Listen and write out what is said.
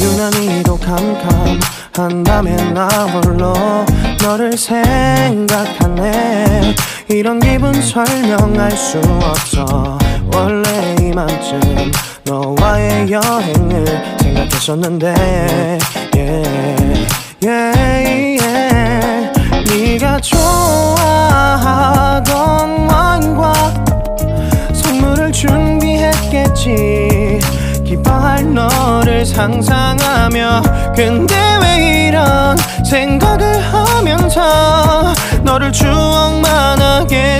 유난히도 캄캄한 밤에 나 홀로 너를 생각하네 이런 기분 설명할 수 없어 원래 이맘쯤 너와의 여행을 생각했었는데 yeah. 너를 상상하며 근데 왜 이런 생각을 하면서 너를 추억만 하게.